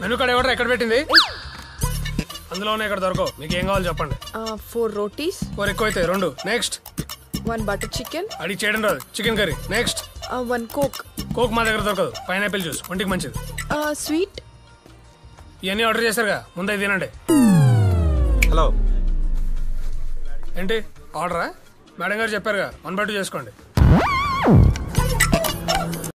Menu card ఎవరు ఎక్కడ పెట్టింది? అందులోనే ఇక్కడ దొరకవు. మీకు ఏం కావాలి చెప్పండి. ఫోర్ రోటీస్. ఫోర్ ఎక్కువ అయితే రెండు. నెక్స్ట్ వన్ బటర్ చికెన్ అడిగి చేయడం రాదు. Chicken curry next one coke coke మా దగ్గర దొరకదు. పైనాపిల్ జ్యూస్ ఒంటికి మంచిది. స్వీట్ ఇవన్నీ ఆర్డర్ చేశారుగా. ముందే తినండి. హలో ఏంటి? ఆర్డరా మేడం గారు చెప్పారుగా. వన్ బై టూ చేసుకోండి.